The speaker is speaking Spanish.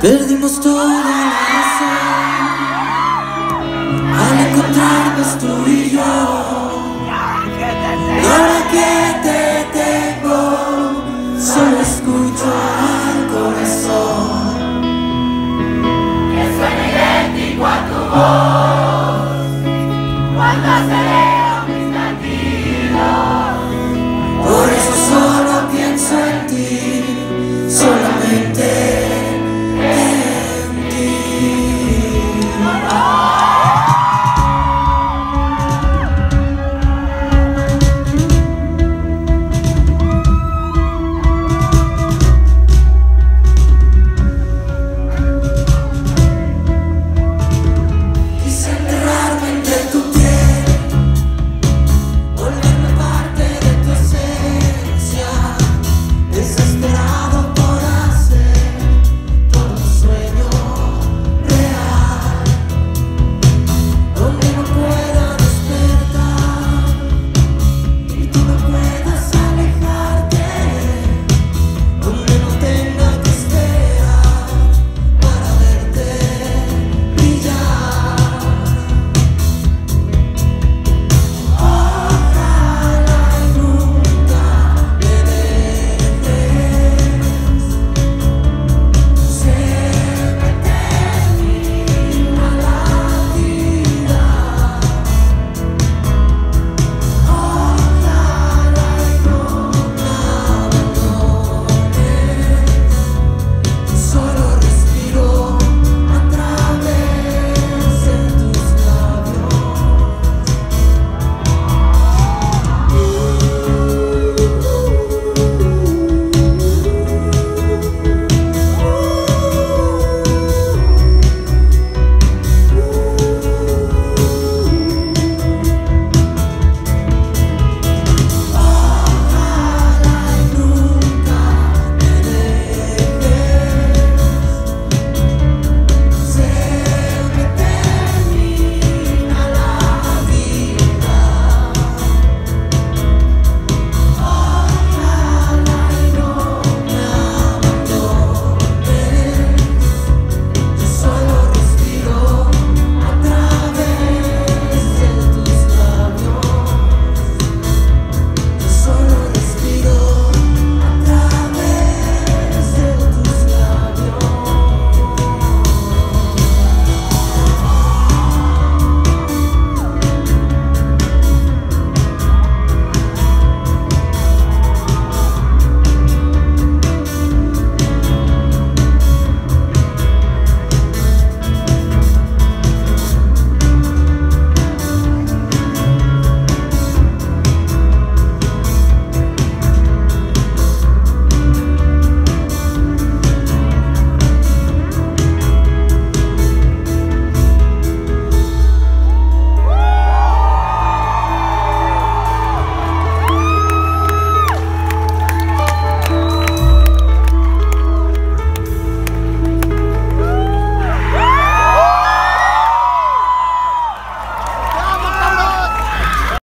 Perdimos toda la razón al encontrarnos tú y yo. Ahora que te tengo, solo escucho al corazón. Que suena idéntico a tu voz cuando acelero mis latidos. Por eso solo pienso en ti, solamente